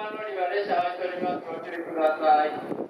車乗り場でシャワーております。ご注意ください。